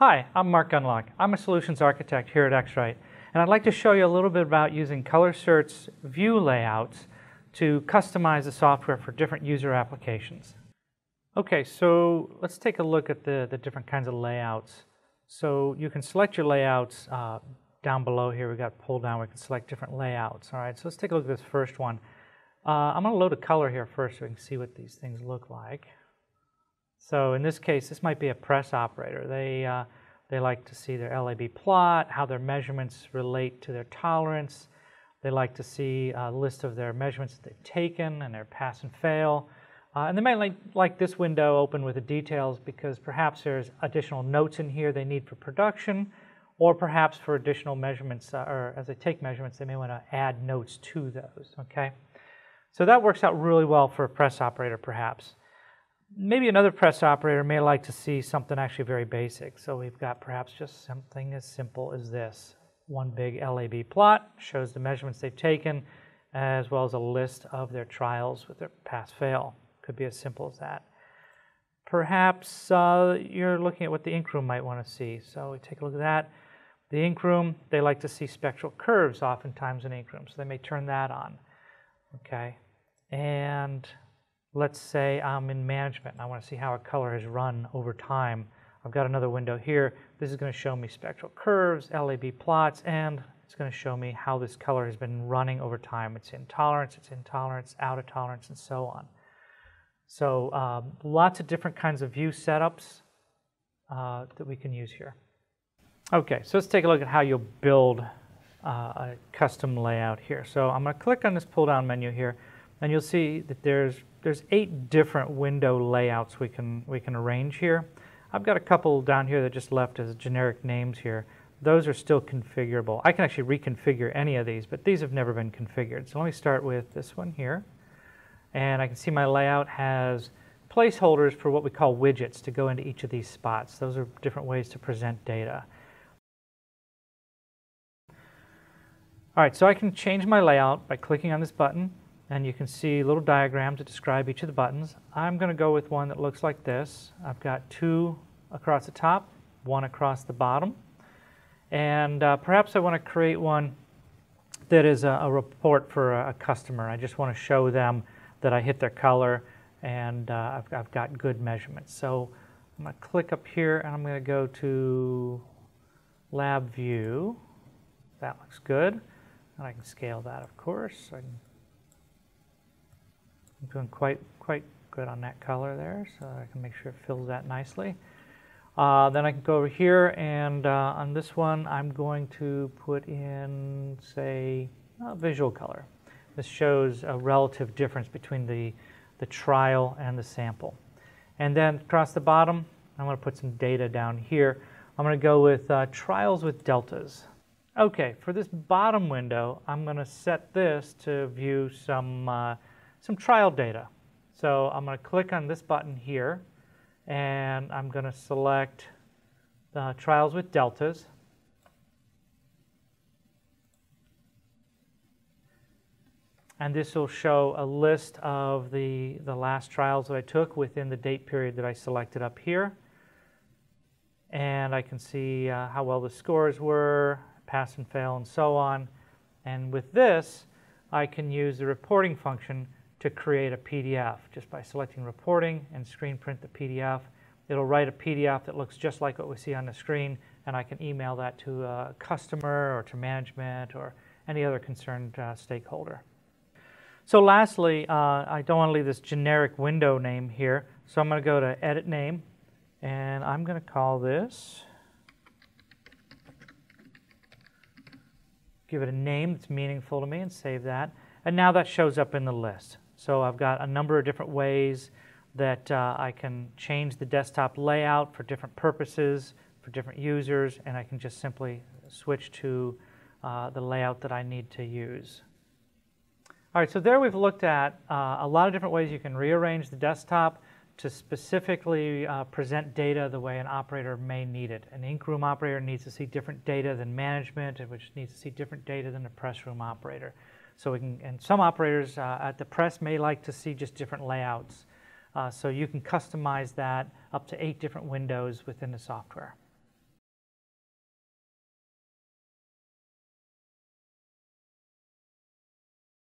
Hi, I'm Mark Gundlach. I'm a solutions architect here at X-Rite, and I'd like to show you a little bit about using ColorCert's view layouts to customize the software for different user applications. Okay, so let's take a look at the, the different kinds of layouts. So you can select your layouts uh, down below here. We've got pull down. We can select different layouts. All right, so let's take a look at this first one. Uh, I'm going to load a color here first so we can see what these things look like. So in this case, this might be a press operator. They, uh, they like to see their LAB plot, how their measurements relate to their tolerance. They like to see a list of their measurements that they've taken and their pass and fail. Uh, and they might like, like this window open with the details because perhaps there's additional notes in here they need for production, or perhaps for additional measurements, uh, or as they take measurements, they may want to add notes to those, okay? So that works out really well for a press operator, perhaps. Maybe another press operator may like to see something actually very basic. So we've got perhaps just something as simple as this. One big LAB plot shows the measurements they've taken as well as a list of their trials with their pass-fail. Could be as simple as that. Perhaps uh, you're looking at what the ink room might want to see. So we take a look at that. The ink room, they like to see spectral curves oftentimes in ink room, so they may turn that on. Okay, and let's say I'm in management and I want to see how a color has run over time. I've got another window here. This is going to show me spectral curves, LAB plots, and it's going to show me how this color has been running over time. It's in tolerance, it's in tolerance, out of tolerance, and so on. So um, lots of different kinds of view setups uh, that we can use here. Okay, so let's take a look at how you'll build uh, a custom layout here. So I'm going to click on this pull-down menu here, and you'll see that there's there's eight different window layouts we can we can arrange here. I've got a couple down here that just left as generic names here. Those are still configurable. I can actually reconfigure any of these, but these have never been configured. So let me start with this one here. And I can see my layout has placeholders for what we call widgets to go into each of these spots. Those are different ways to present data. All right, so I can change my layout by clicking on this button and you can see little diagram to describe each of the buttons. I'm going to go with one that looks like this. I've got two across the top, one across the bottom, and uh, perhaps I want to create one that is a, a report for a, a, customer. I just want to show them that I hit their color and uh, I've, I've, got good measurements. So I'm going to click up here and I'm going to go to Lab View. That looks good. And I can scale that, of course. I can I'm doing quite, quite good on that color there, so I can make sure it fills that nicely. Uh, then I can go over here and uh, on this one I'm going to put in, say, visual color. This shows a relative difference between the, the trial and the sample. And then across the bottom, I'm going to put some data down here. I'm going to go with uh, trials with deltas. Okay, for this bottom window, I'm going to set this to view some uh, some trial data. So I'm going to click on this button here, and I'm going to select the trials with deltas. And this will show a list of the, the last trials that I took within the date period that I selected up here. And I can see uh, how well the scores were, pass and fail, and so on. And with this, I can use the reporting function to create a PDF just by selecting reporting and screen print the PDF. It'll write a PDF that looks just like what we see on the screen and I can email that to a customer or to management or any other concerned uh, stakeholder. So lastly, uh, I don't want to leave this generic window name here, so I'm going to go to Edit Name, and I'm going to call this, give it a name that's meaningful to me and save that. And now that shows up in the list. So I've got a number of different ways that uh, I can change the desktop layout for different purposes, for different users, and I can just simply switch to uh, the layout that I need to use. All right, so there we've looked at uh, a lot of different ways you can rearrange the desktop to specifically uh, present data the way an operator may need it. An ink room operator needs to see different data than management, which needs to see different data than a press room operator. So we can, and some operators uh, at the press may like to see just different layouts. Uh, so you can customize that up to eight different windows within the software.